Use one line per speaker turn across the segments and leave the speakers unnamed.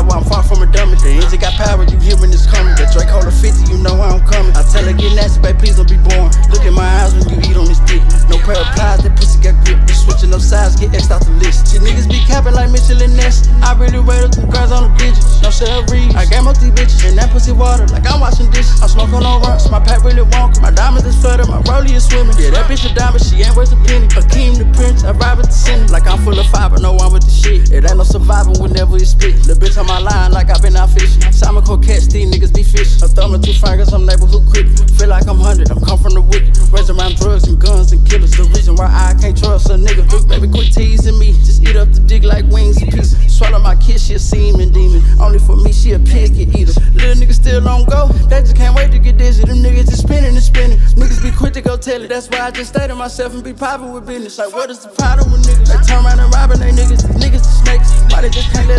power, I'm far from a dummy. The engine got power, you hear when it's coming. The Draco hold a 50, you know how I'm coming. I tell her get nasty, babe, please don't be born. Look in my eyes when you eat on this dick. No pair of plies, that pussy got grip. You switching up sides, get X'd out the list. See niggas be capping like Michelin Ness. I really up some girls on the bitches. No Sarah Reed. I game up these bitches and that pussy water like I'm washing dishes. I'm smoking on rocks, my pack really wonky. My diamonds is flooded, my rollie is swimming. Yeah, that bitch a diamond, she ain't worth a penny. Akeem the prince, I ride with the center. Like I'm full of fiber, no The bitch on my line like i been out fishing. Simon Coquette, these niggas be fishing. A thumb and two fingers, I'm neighborhood quick. Feel like I'm hundred, I'm come from the wicked. Raised around drugs and guns and killers. The reason why I can't trust a nigga. Look, baby, quit teasing me. Just eat up the dick like wings and pieces. Swallow my kiss, she a semen demon. Only for me, she a pig eater. Little nigga still don't go. They just can't wait to get dizzy. Them niggas just spinning and spinning. Niggas be quick to go tell it. That's why I just stay to myself and be popping with business. Like, what is the problem with niggas? They turn around and robbing they niggas. Niggas the snakes. Why they just can't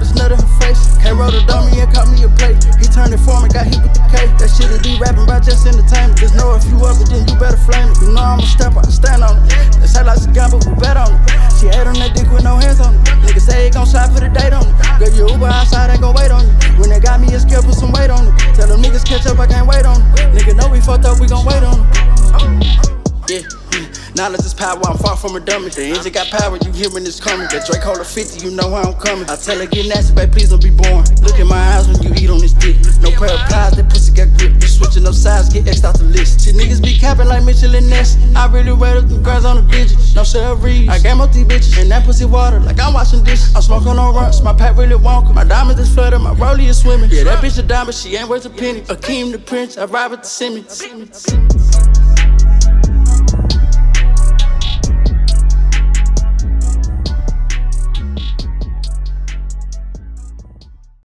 it just cut out his nut in her face. K rolled a dummy and caught me a plate. He turned it for me, got hit with the K. That shit is be rapping about just entertainment. Just know if you up it, then you better flame it. You know I'm a stepper, I stand on it. They say like a but we bet on it. She ate on that dick with no hands on it. Niggas say it gon' slide for the date on it. Girl, you Uber outside, ain't gon' wait on you. When they got me a skill, put some weight on it. Tell them niggas catch up, I can't wait on it. Nigga know we Knowledge is power, I'm far from a dummy. The engine got power, you hear when it's coming. The Draco hold a 50, you know how I'm coming. I tell her get nasty, babe, please don't be born. Look in my eyes when you eat on this dick. No pair of plies, that pussy got grip. You switching up sides, get X'd out the list. See niggas be capping like Michelin Ness. I really up them girls on the bitches. No Sarah I game up these bitches and that pussy water like I'm washing dishes. I'm smoking on rocks, my pack really wonky. My diamonds is flooded, my rollie is swimming. Yeah, that bitch a diamond, she ain't worth a penny. Akeem the prince, I ride with the Simmons.